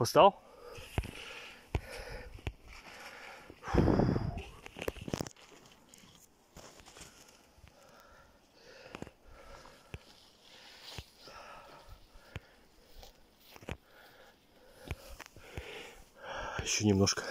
Устал? Еще немножко.